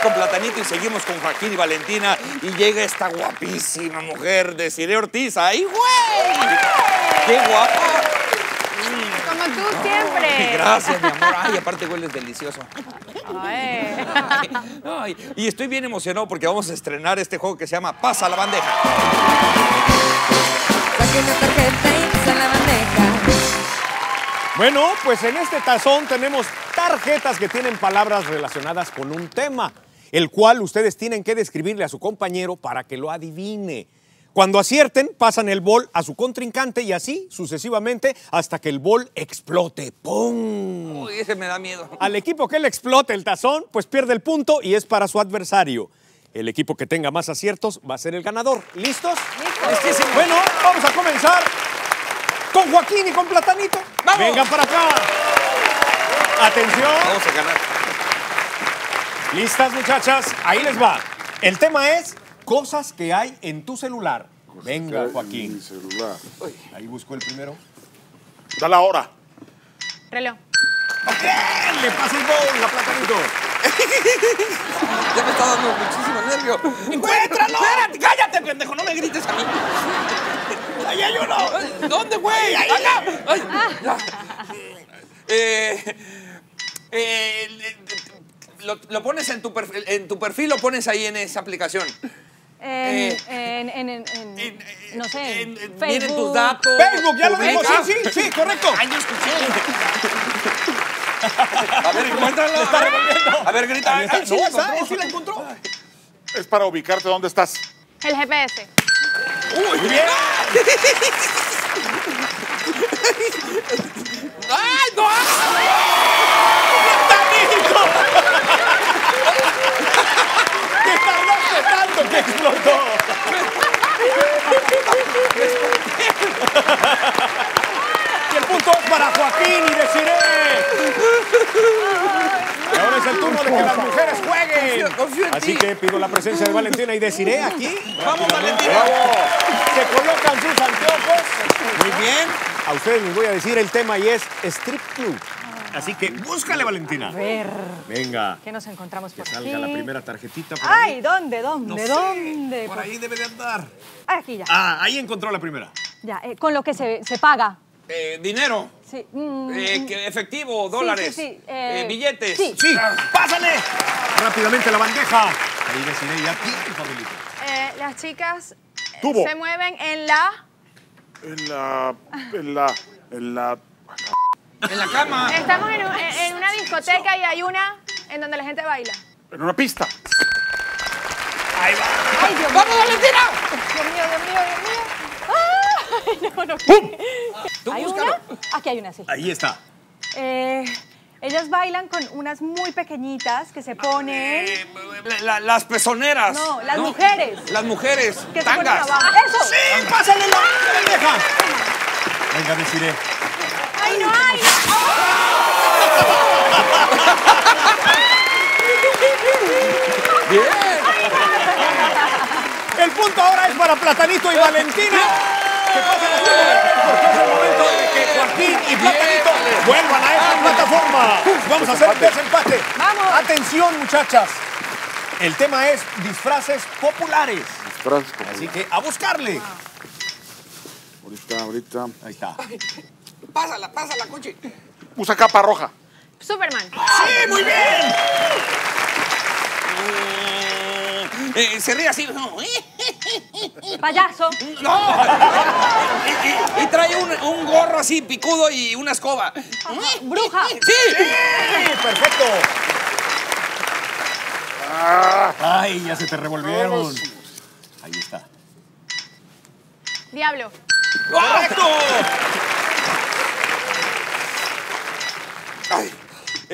con Platanito y seguimos con Joaquín y Valentina. Y llega esta guapísima mujer de Cire Ortiz. ¡Ay, güey! ¡Qué guapa! Como tú siempre. Gracias, mi amor. Ay, aparte hueles delicioso. Ay. Ay, y estoy bien emocionado porque vamos a estrenar este juego que se llama Pasa la bandeja. Saque una tarjeta y pasa la bandeja. Bueno, pues en este tazón tenemos tarjetas que tienen palabras relacionadas con un tema, el cual ustedes tienen que describirle a su compañero para que lo adivine. Cuando acierten, pasan el bol a su contrincante y así sucesivamente hasta que el bol explote. ¡Pum! Uy, ese me da miedo. Al equipo que le explote el tazón, pues pierde el punto y es para su adversario. El equipo que tenga más aciertos va a ser el ganador. ¿Listos? Listísimo. Bueno, vamos a comenzar con Joaquín y con Platanito. ¡Vamos! Vengan para acá. Atención. Vamos a ganar. ¿Listas, muchachas? Ahí les va. El tema es cosas que hay en tu celular. Venga, Mi Joaquín. celular. Ahí busco el primero. Da la hora. Reloj. ¡Bien! Le pasa el bowl a Platanito. Ya me está dando muchísimo nervio. ¡Encuéntralo! Espérate, cállate, pendejo, no me grites a mí. ¡Ahí hay uno! ¿Dónde, güey? ¡Acá! Ay, ya. Eh, eh, lo, lo pones en tu, perfil, en tu perfil, lo pones ahí en esa aplicación. En, Eh. en, en, en, en- En- en- no sé, en- en- Facebook. Vienen tus datos. Facebook, ya lo vimos. Sí, sí, sí, correcto. ¡Ay, yo escuché! A ver, encuéntralo. A ver, grita. Ay, sí, No, él sí la encontró. Es para ubicarte dónde estás. El GPS. ¡Uy, bien! ¡Ay, no! Que explotó! y el punto es para Joaquín y Desiree. Ahora es el turno de que las mujeres jueguen. Confío- confío en Así ti. que pido la presencia de Valentina y Desiree aquí. ¡Vamos, Valentina! Se colocan sus anteojos. Muy bien. A ustedes les voy a decir el tema y es Strip Club. Así que búscale, Valentina. A ver, Venga. ¿qué nos encontramos por Que aquí? salga la primera tarjetita por ahí. Ay, ¿dónde, dónde, No sé, dónde? Por ahí debe de andar. Aquí ya. Ah, ahí encontró la primera. Ya, eh, con lo que se, se paga. Eh, dinero. Sí. mm, Eh, mm. que efectivo, dólares. sí, sí, eh, eh, billetes. sí. Sí, pásale. Rápidamente la bandeja. Ahí Desiree ya tiene tu papelito. Eh, las chicas Tubo. se mueven en la... En la. En la. En la. En la cama. Estamos en, un- en- en una discoteca y hay una en donde la gente baila. En una pista. Ay, Dios. ¡Vamos, Valentina! Dios mío, Dios mío, Dios mío. Ay, no, no. Tú ¿Hay búscalo. una? Aquí hay una, sí. Ahí está. Eh, ellas bailan con unas muy pequeñitas que se ponen... Eh, la- la- las pezoneras. No, las mujeres. Las mujeres. que se ponen Tangas. abajo. ¡Eso! ¡Sí, pásale la bandeja! Venga, Desiree. ¡Ay, no hay! Bien. El punto ahora es para Platanito y Valentina. Que pasen momento, porque es el momento de que Joaquín y Platanito vuelvan a esta plataforma. Vamos a hacer un desempate. Vamos. Atención, muchachas. El tema es disfraces populares. Frases como- Así que a buscarle. Ahorita, ahorita. Ahí está. Pásala, pásala, coche. Usa capa roja. Superman. ¡Sí, muy bien! Eh, se ríe así. Payaso. No. Y, y- y trae un, un gorro así picudo y una escoba. Bruja. Sí. ¡Sí, perfecto! ¡Ay, ya se te revolvieron! Ahí está. Diablo. ¡Correcto!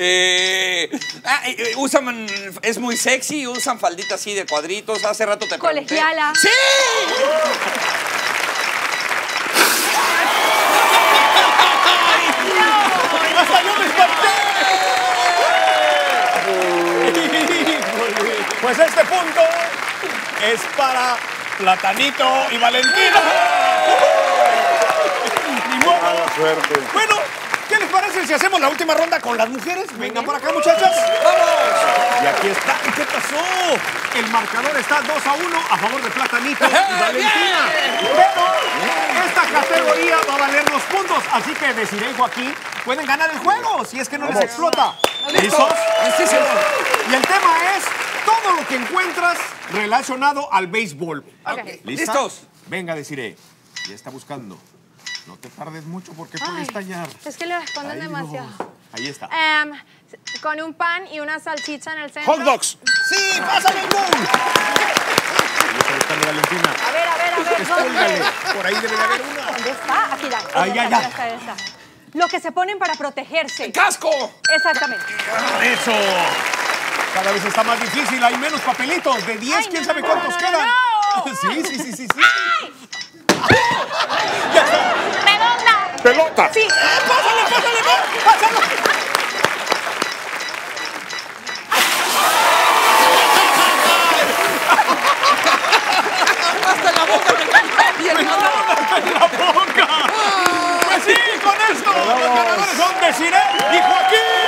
Eh, ah, eh, eh, usan, es muy sexy, usan falditas así de cuadritos. Hace rato te pregunté. Colegiala. ¡Sí! ¡Hasta yo me espanté! Pues este punto es para Platanito y Valentina. Ni modo. Mala suerte. Bueno, ¿qué les parece si hacemos la última ronda con las mujeres? Vengan para acá, muchachas. ¡Vamos! Y aquí está. ¿Y qué pasó? El marcador está 2 a 1 a favor de Platanito y Valentina. Pero esta categoría va a valer los puntos, así que Desiree y Joaquín pueden ganar el juego si es que no les explota. ¿Listos? Listísimo. Y el tema es todo lo que encuentras relacionado al béisbol. Listos. Venga, Desiree. Ya está buscando. No te tardes mucho porque puede Ay, estallar. Es que le responden Ay, demasiado. Dios. Ahí está. Em, con un pan y una salchicha en el centro. Hot dogs. ¡Sí! ¡Pásale el gol! Ahí está buscando Valentina. A ver, a ver, a ver. ¿dónde? Por ahí debe de haber una. ¿Dónde está? Aquí ya. Ahí, ya, ya. está, ahí está. Lo que se ponen para protegerse. ¡Casco! Exactamente. ¡Eso! Cada vez está más difícil, hay menos papelitos. De 10, Ay, quién no, sabe no, cuántos no, no, quedan. no. Sí, sí, sí, sí, sí. Ya está. Pelota. Sí. ¡Pásale, pásale, va! ¡Pásalo! ¡Hasta la boca me cayó! ¡En la boca! Pues sí, con esto, los ganadores son Desiree y Joaquín.